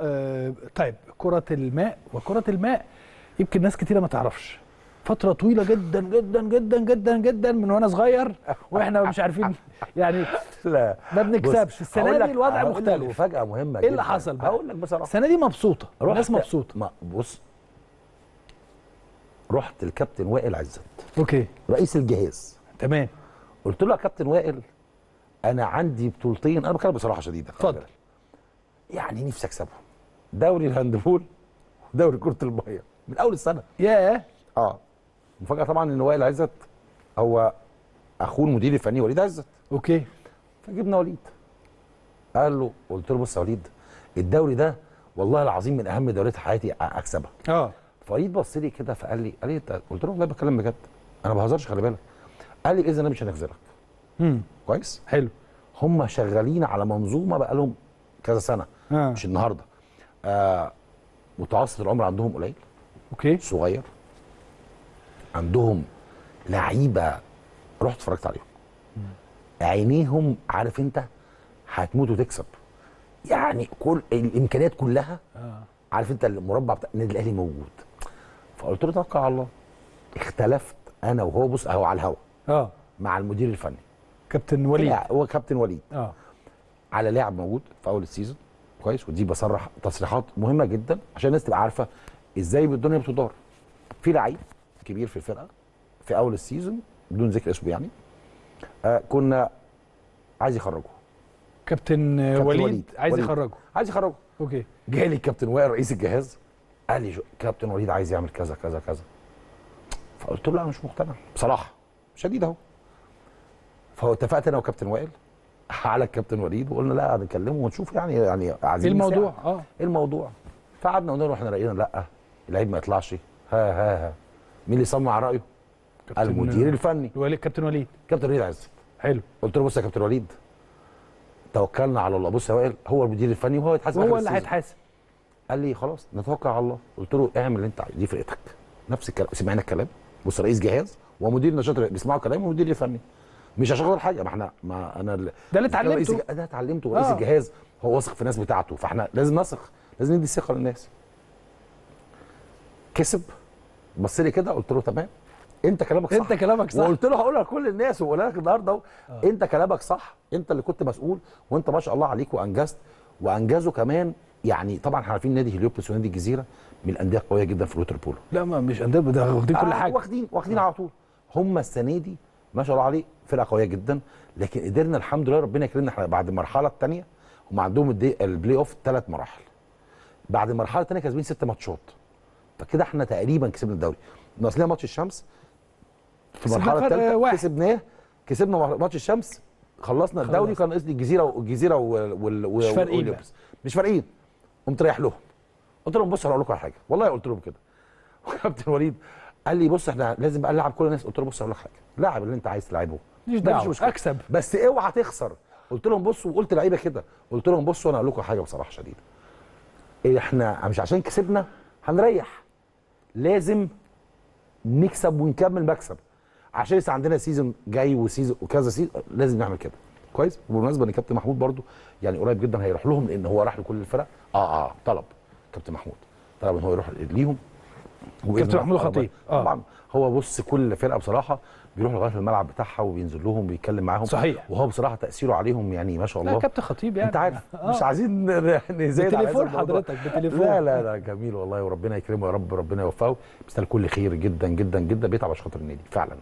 آه، طيب كرة الماء وكرة الماء يمكن ناس كتيرة ما تعرفش. فترة طويلة جدا جدا جدا جدا جدا من وأنا صغير وإحنا مش عارفين. يعني لا ما بنكسبش. السنة دي الوضع مختلف. مفاجأة مهمة إيه اللي. حصل بقى؟ هقول لك بصراحة. السنة دي مبسوطة. الناس مبسوطة. ما بص. رحت الكابتن وائل عزت. أوكي. رئيس الجهاز. تمام. قلت له يا كابتن وائل أنا عندي بطولتين. أنا بتكلم بصراحة شديدة اتفضل. يعني نفسي اكسبهم. دوري ال handball ودوري كرة المية. من أول السنة. ياه. آه. مفاجأة طبعا إن وائل عزت هو أخوه المدير الفني وليد عزت. okay. فجبنا وليد. قال له قلت له بص يا وليد الدوري ده والله العظيم من أهم دوريات حياتي أكسبها. آه. فوليد بص لي كده فقال لي قال لي انت قلت له والله بتكلم بجد أنا ما بهزرش خلي بالك. قال لي بإذن الله مش هنخذلك. امم كويس؟ حلو. هم شغالين على منظومة بقى لهم كذا سنة. آه. مش النهارده. آه متوسط العمر عندهم قليل. أوكي. صغير. عندهم لعيبة رحت اتفرجت عليهم. عينيهم عارف انت هتموت وتكسب. يعني كل الإمكانيات كلها آه. عارف انت المربع بتاع النادي الأهلي موجود. فقلت له توكل على الله. اختلفت أنا وهو بص اهو على الهوا. آه. مع المدير الفني. كابتن وليد. هو كابتن وليد. آه. على لاعب موجود في أول ال season. كويس ودي بصرح تصريحات مهمة جدا عشان الناس تبقى عارفة إزاي الدنيا بتدار في لعيب كبير في الفرقة في أول ال season بدون ذكر اسمه يعني آه كنا عايز يخرجه. كابتن, كابتن وليد, عايز وليد. يخرجه. عايز يخرجه. أوكي. جالي الكابتن وائل رئيس الجهاز قال لي كابتن وليد عايز يعمل كذا كذا كذا. فقلت له لا أنا مش مقتنع. بصراحة شديد أهو. فاتفقت أنا وكابتن وائل على الكابتن وليد وقلنا لا هنكلمه ونشوف يعني يعني إيه عايزين الموضوع. آه. إيه الموضوع. فقعدنا قلنا له إحنا راينا لأ اللعيب ما يطلعش. ها ها ها. مين اللي صنع رأيه؟ المدير الفني. وليد كابتن وليد. كابتن وليد عزت حلو. قلت له بص يا كابتن وليد توكلنا على الله. بص يا وائل هو المدير الفني وهو يتحاسب وهو اللي. هيتحاسب. قال لي خلاص نتوكل على الله. قلت له اعمل اللي انت عايزه دي فرقتك. نفس الكلام سمعنا الكلام. بص رئيس جهاز ومدير نشاط بيسمعوا كلامي ومدير الفني. مش عشان خاطر حاجة ما إحنا ما أنا ده اللي رئيس اتعلمته. ده اتعلمته ورئيس آه. الجهاز هو واثق في الناس بتاعته فاحنا لازم نثق لازم ندي الثقه للناس. كسب بص لي كده قلت له تمام. انت كلامك صح. انت كلامك صح. وقلت له هقولها لكل الناس وبقولها لك النهارده اهو. انت كلامك صح انت اللي كنت مسؤول وانت ما شاء الله عليك وانجزت. وانجزوا كمان يعني طبعا إحنا عارفين نادي هليوبوليس ونادي الجزيرة من الانديه القويه جدا في ال water polo. لا ما مش أندية ده واخدين كل آه، حاجة. واخدين واخدين على طول. هم السنة دي ما شاء الله عليه فرقة قوية جدا لكن قدرنا الحمد لله ربنا يكرمنا. إحنا بعد المرحلة الثانية هم عندهم ال play off ثلاث مراحل. بعد المرحلة الثانية كاسبين ست ماتشات. فكده إحنا تقريبا كسبنا الدوري. ناقص لنا ماتش الشمس. في المرحلة الثالثه. كسبناه كسبنا ماتش الشمس خلصنا الدوري كان ناقص لي الجزيرة والجزيره وال وال مش فارقين. مش فارقين. قمت رايح لهم. قلت لهم بص أنا هقول لكم على حاجة. والله قلت لهم كده. وكابتن وليد قال لي بص إحنا لازم بقى نلعب كل الناس. قلت له بص أقول لك حاجة لاعب اللي انت عايز تلعبه. مفيش دعوة مشكلة. اكسب. بس اوعى تخسر. قلت لهم بصوا وقلت لعيبة كده. قلت لهم بصوا أنا أقول لكم حاجة بصراحة شديدة. إحنا مش عشان كسبنا هنريح. لازم نكسب ونكمل مكسب. عشان لسه عندنا season جاي و season وكذا season لازم نعمل كده. كويس؟ وبالمناسبة إن كابتن محمود برضو يعني قريب جدا هيروح لهم لأن هو راح لكل الفرق. آه آه طلب كابتن محمود. طلب إن هو يروح ليهم. كابتن محمود طبعاً- الخطيب. آه. طبعا هو بص كل فرقة بصراحة بيروح لغاية الملعب بتاعها وبينزل لهم وبيتكلم معاهم صحيح. وهو بصراحة تأثيره عليهم يعني ما شاء لا الله كابتن خطيب يعني أنت عارف آه. مش عايزين ن- نزيد على بتليفون. حضرتك، بتليفون. لا لا لا جميل والله وربنا يكرمه يا رب ربنا يوفقه بيستاهل كل خير جدا جدا جدا بيتعب عشان خاطر النادي فعلا